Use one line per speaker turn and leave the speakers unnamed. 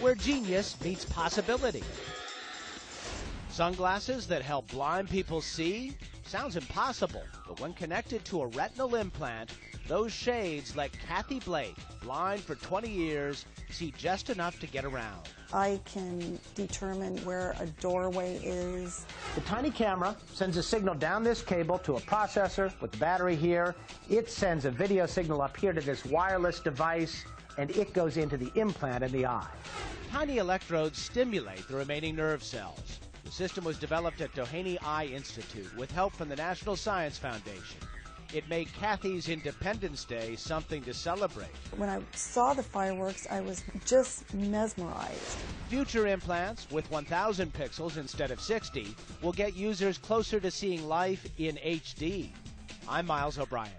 where genius meets possibility. Sunglasses that help blind people see? Sounds impossible, but when connected to a retinal implant, those shades let Kathy Blake, blind for 20 years, see just enough to get around.
I can determine where a doorway is.
The tiny camera sends a signal down this cable to a processor with the battery here. It sends a video signal up here to this wireless device, and it goes into the implant in the eye. Tiny electrodes stimulate the remaining nerve cells. The system was developed at Doheny Eye Institute with help from the National Science Foundation. It made Kathy's Independence Day something to celebrate.
When I saw the fireworks, I was just mesmerized.
Future implants with 1,000 pixels instead of 60 will get users closer to seeing life in HD. I'm Miles O'Brien.